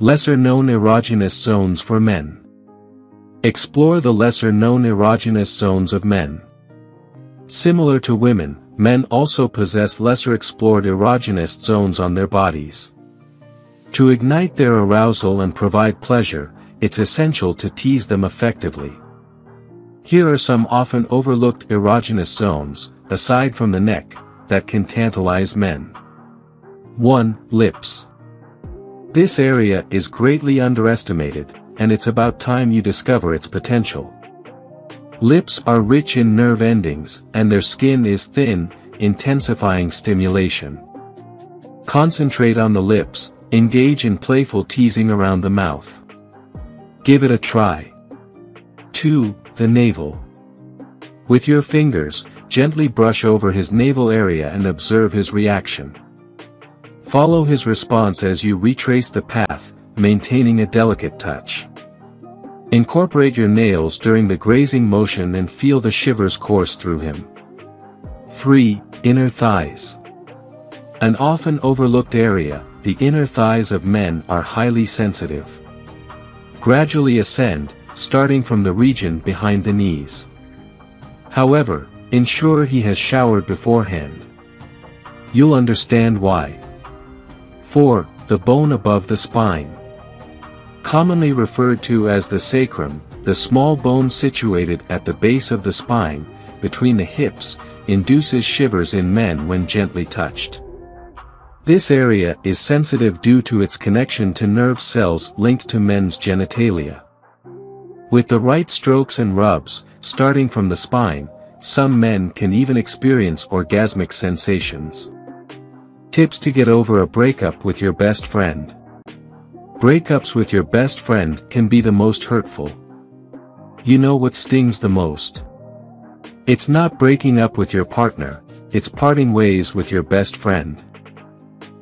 Lesser-known erogenous zones for men. Explore the lesser-known erogenous zones of men. Similar to women, men also possess lesser explored erogenous zones on their bodies. To ignite their arousal and provide pleasure, it's essential to tease them effectively. Here are some often overlooked erogenous zones, aside from the neck, that can tantalize men. 1. Lips. This area is greatly underestimated, and it's about time you discover its potential. Lips are rich in nerve endings, and their skin is thin, intensifying stimulation. Concentrate on the lips, engage in playful teasing around the mouth. Give it a try. 2. The navel. With your fingers, gently brush over his navel area and observe his reaction. Follow his response as you retrace the path, maintaining a delicate touch. Incorporate your nails during the grazing motion and feel the shivers course through him. 3. Inner thighs. An often overlooked area, the inner thighs of men are highly sensitive. Gradually ascend, starting from the region behind the knees. However, ensure he has showered beforehand. You'll understand why. 4. The bone above the spine. Commonly referred to as the sacrum, the small bone situated at the base of the spine, between the hips, induces shivers in men when gently touched. This area is sensitive due to its connection to nerve cells linked to men's genitalia. With the right strokes and rubs, starting from the spine, some men can even experience orgasmic sensations. Tips to get over a breakup with your best friend. Breakups with your best friend can be the most hurtful. You know what stings the most. It's not breaking up with your partner, it's parting ways with your best friend.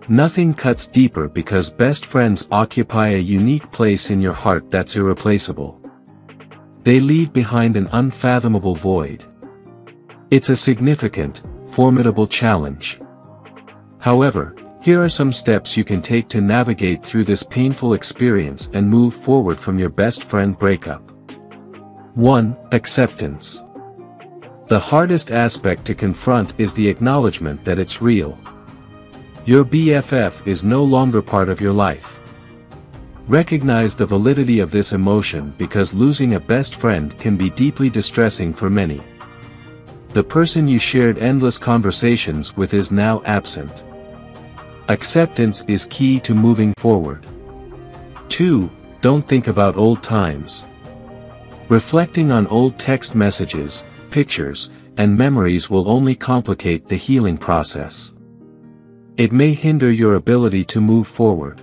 Nothing cuts deeper because best friends occupy a unique place in your heart that's irreplaceable. They leave behind an unfathomable void. It's a significant, formidable challenge. However, here are some steps you can take to navigate through this painful experience and move forward from your best friend breakup. 1. Acceptance. The hardest aspect to confront is the acknowledgement that it's real. Your BFF is no longer part of your life. Recognize the validity of this emotion because losing a best friend can be deeply distressing for many. The person you shared endless conversations with is now absent. Acceptance is key to moving forward. 2. Don't think about old times. Reflecting on old text messages, pictures, and memories will only complicate the healing process. It may hinder your ability to move forward.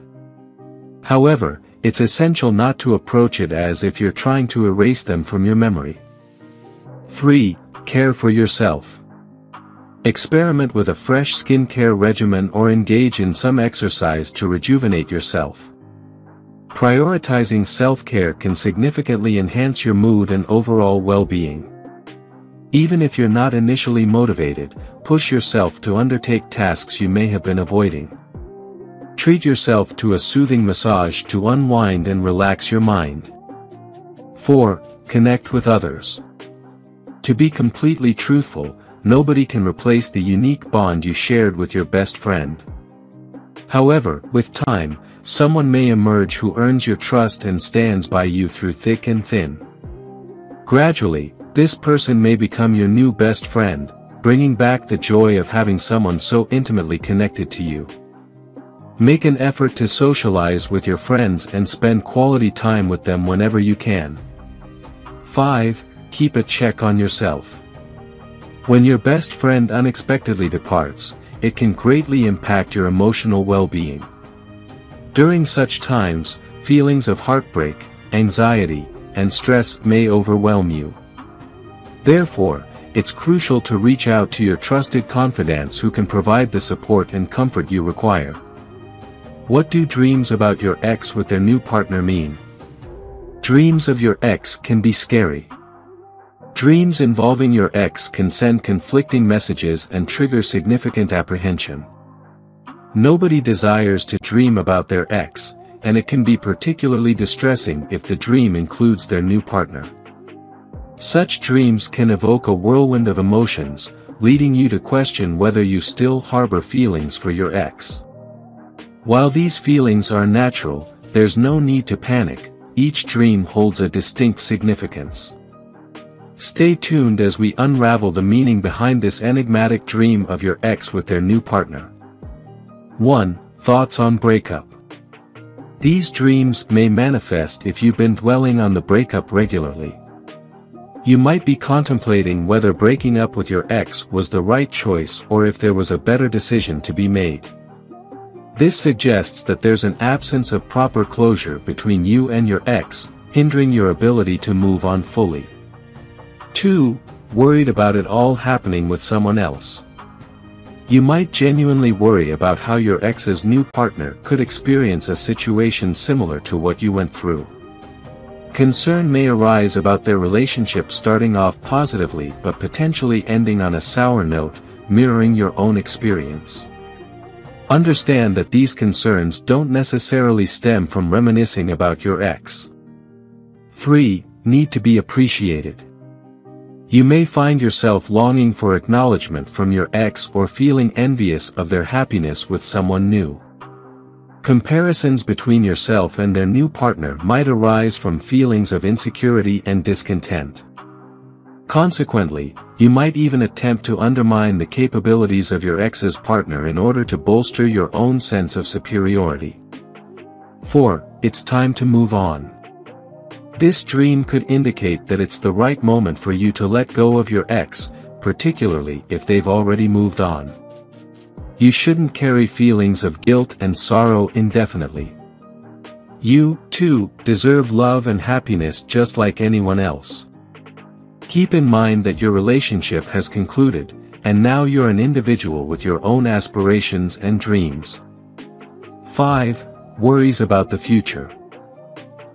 However, it's essential not to approach it as if you're trying to erase them from your memory. 3. Care for yourself. Experiment with a fresh skincare regimen or engage in some exercise to rejuvenate yourself. Prioritizing self-care can significantly enhance your mood and overall well-being. Even if you're not initially motivated, push yourself to undertake tasks you may have been avoiding. Treat yourself to a soothing massage to unwind and relax your mind. 4. Connect with others. To be completely truthful, nobody can replace the unique bond you shared with your best friend. However, with time, someone may emerge who earns your trust and stands by you through thick and thin. Gradually, this person may become your new best friend, bringing back the joy of having someone so intimately connected to you. Make an effort to socialize with your friends and spend quality time with them whenever you can. 5. Keep a check on yourself. When your best friend unexpectedly departs, it can greatly impact your emotional well-being. During such times, feelings of heartbreak, anxiety, and stress may overwhelm you. Therefore, it's crucial to reach out to your trusted confidants who can provide the support and comfort you require. What do dreams about your ex with their new partner mean? Dreams of your ex can be scary. Dreams involving your ex can send conflicting messages and trigger significant apprehension. Nobody desires to dream about their ex, and it can be particularly distressing if the dream includes their new partner. Such dreams can evoke a whirlwind of emotions, leading you to question whether you still harbor feelings for your ex. While these feelings are natural, there's no need to panic, each dream holds a distinct significance. Stay tuned as we unravel the meaning behind this enigmatic dream of your ex with their new partner. 1. Thoughts on breakup. These dreams may manifest if you've been dwelling on the breakup regularly. You might be contemplating whether breaking up with your ex was the right choice or if there was a better decision to be made. This suggests that there's an absence of proper closure between you and your ex, hindering your ability to move on fully. 2. Worried about it all happening with someone else. You might genuinely worry about how your ex's new partner could experience a situation similar to what you went through. Concern may arise about their relationship starting off positively but potentially ending on a sour note, mirroring your own experience. Understand that these concerns don't necessarily stem from reminiscing about your ex. 3. Need to be appreciated. You may find yourself longing for acknowledgement from your ex or feeling envious of their happiness with someone new. Comparisons between yourself and their new partner might arise from feelings of insecurity and discontent. Consequently, you might even attempt to undermine the capabilities of your ex's partner in order to bolster your own sense of superiority. 4. It's time to move on. This dream could indicate that it's the right moment for you to let go of your ex, particularly if they've already moved on. You shouldn't carry feelings of guilt and sorrow indefinitely. You, too, deserve love and happiness just like anyone else. Keep in mind that your relationship has concluded, and now you're an individual with your own aspirations and dreams. 5. Worries about the future.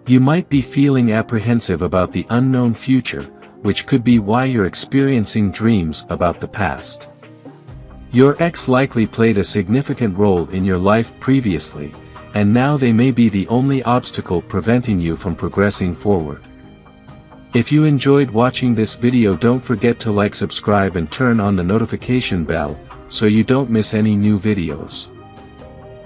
You might be feeling apprehensive about the unknown future, which could be why you're experiencing dreams about the past. Your ex likely played a significant role in your life previously, and now they may be the only obstacle preventing you from progressing forward. If you enjoyed watching this video don't forget to like subscribe and turn on the notification bell, so you don't miss any new videos.